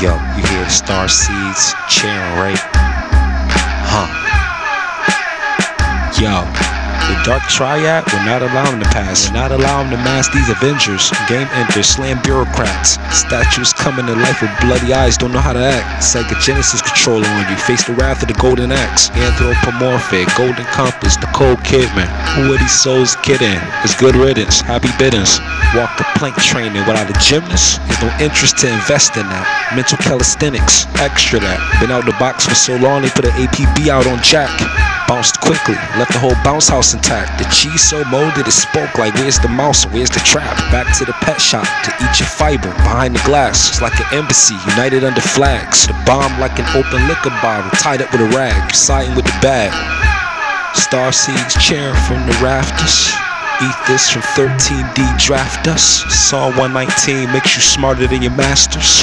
Yo, you hear the star seeds cheering, right? Huh. Yo. The Dark Triad will not allow him to pass. Will not allow him to mask these Avengers. Game enters, slam bureaucrats. Statues coming to life with bloody eyes, don't know how to act. Psychogenesis control on you. Face the wrath of the golden axe. Anthropomorphic, golden compass, Nicole Kidman. Who are these souls kidding? It's good riddance, happy biddance. Walk the plank training without a gymnast. There's no interest to invest in that. Mental calisthenics, extra that. Been out the box for so long, they put an APB out on Jack. Bounced quickly, left the whole bounce house intact. The cheese so molded it spoke like where's the mouse, where's the trap? Back to the pet shop to eat your fiber behind the glass. It's like an embassy united under flags. The bomb like an open liquor bottle tied up with a rag, siding with the bag. Star seeds cheering from the rafters. Eat this from 13D draft us. Psalm 119 makes you smarter than your masters.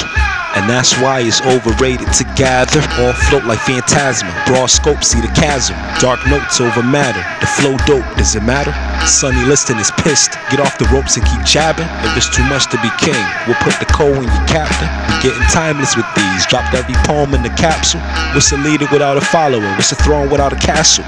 And that's why it's overrated to gather. All float like phantasma. Broad scope, see the chasm. Dark notes over matter. The flow dope, does it matter? Sonny Liston is pissed. Get off the ropes and keep jabbing. If it's too much to be king, we'll put the coal in your captain. We're getting timeless with these. Dropped every poem in the capsule. What's a leader without a follower? What's a throne without a castle?